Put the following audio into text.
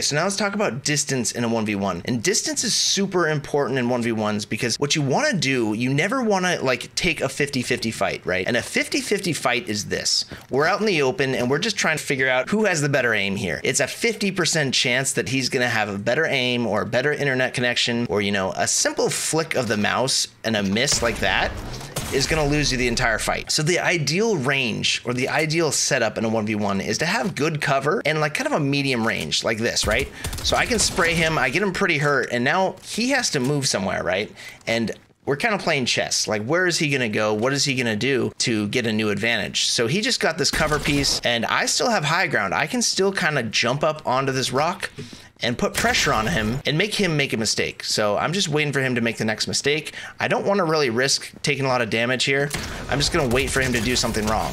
So now let's talk about distance in a 1v1. And distance is super important in 1v1s because what you want to do, you never want to like take a 50-50 fight, right? And a 50-50 fight is this. We're out in the open and we're just trying to figure out who has the better aim here. It's a 50% chance that he's going to have a better aim or a better internet connection or you know, a simple flick of the mouse and a miss like that is going to lose you the entire fight. So the ideal range or the ideal setup in a 1v1 is to have good cover and like kind of a medium range like this, right? So I can spray him, I get him pretty hurt, and now he has to move somewhere, right? And we're kind of playing chess. Like, where is he going to go? What is he going to do to get a new advantage? So he just got this cover piece, and I still have high ground. I can still kind of jump up onto this rock and put pressure on him and make him make a mistake. So I'm just waiting for him to make the next mistake. I don't want to really risk taking a lot of damage here. I'm just going to wait for him to do something wrong.